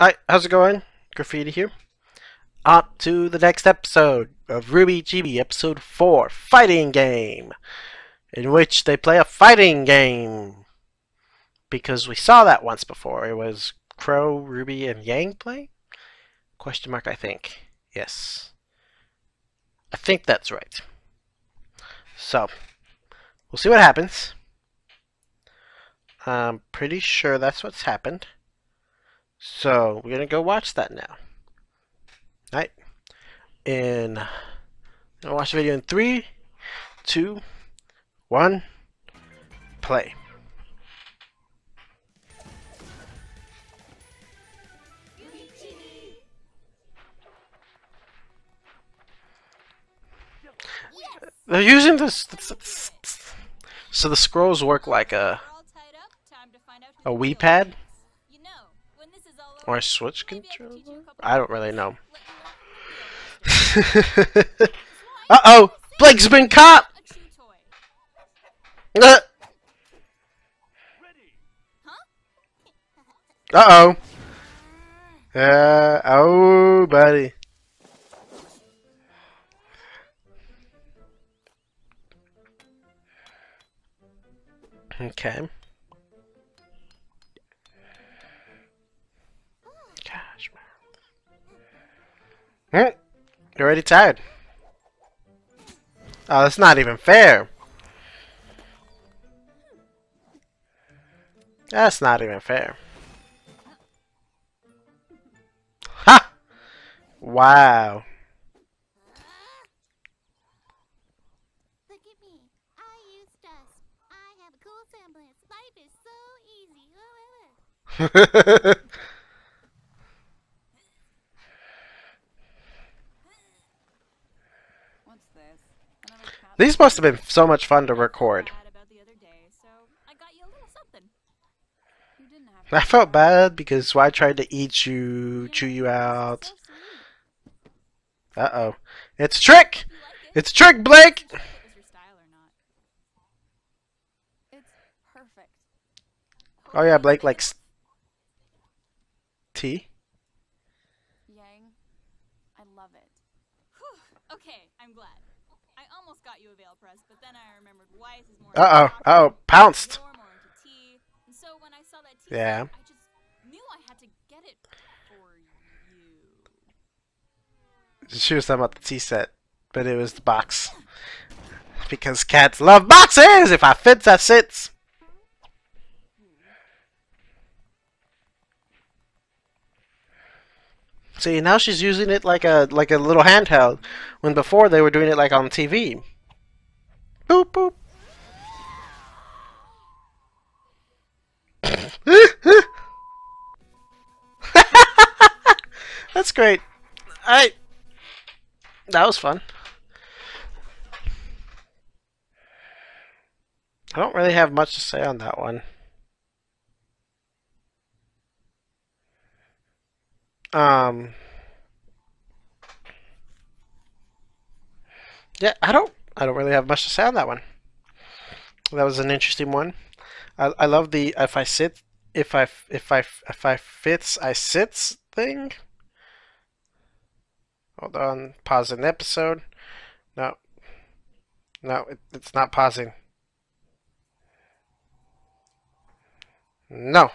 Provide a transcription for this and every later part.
Hi, how's it going? Graffiti here. On to the next episode of RWBY Chibi, episode 4, Fighting Game, in which they play a fighting game. Because we saw that once before. It was Qrow, Ruby, and Yang play? Question mark, I think. Yes. I think that's right. So, we'll see what happens. I'm pretty sure that's what's happened. So we're gonna go watch that now. Right? In I'll watch the video in three, two, one, play. They're using this so the scrolls work like a a Wii pad or a Switch controller. I don't really know. uh oh, Blake's been caught. Uh oh. Uh oh, buddy. Okay. Man. Hmm. You're already tired. Oh, that's not even fair. That's not even fair. Ha! Wow. Look at me. I use dust. I have a cool semblance. Life is so easy. Uh, uh, uh. What's this? Another cat These must have been so much fun to record. bad about the other day, so I got you a little something. You didn't have to I felt bad because I tried to eat you, chew you out. Uh oh. It's a trick! You like it? It's a trick, Blake! Just check if it was your style or not. It's perfect. Oh yeah, Blake likes tea. Yang, I love it. Okay, I'm glad. I almost got you a veil press, but then I remembered Weiss is more. Uh oh. Oh. Pounced. you're more into tea, so when I saw that tea, Yeah. I just knew I had to get it for you. She was talking about the tea set, but it was the box. Because cats love boxes! If I fits, I sits. See, now she's using it like a like a little handheld, when before they were doing it like on TV. Boop boop. That's great. I. That was fun. I don't really have much to say on that one. Um. Yeah, I don't. I don't really have much to say on that one. That was an interesting one. I I love the if I sit if I if I if I fits I sits thing. Hold on, pause an episode. No, no, it, it's not pausing. No.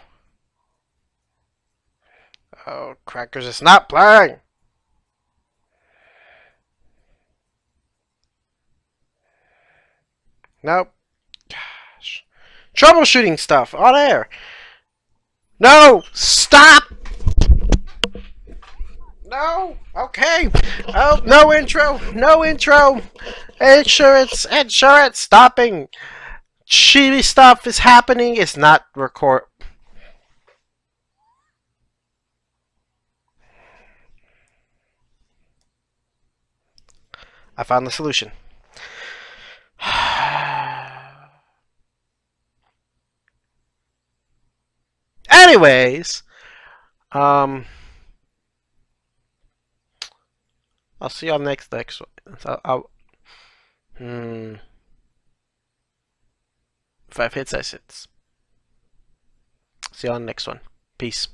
Oh, Crackers is not playing. Nope. Gosh. Troubleshooting stuff on air. No! Stop! No! Okay. Oh, no intro. No intro. Insurance. Insurance. Stopping. Chibi stuff is happening. It's not record. I found the solution. Anyways, um, I'll see on next next one. So I'll, hmm, five hits, I hits. See the next one. Peace.